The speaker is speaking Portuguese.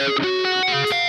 Música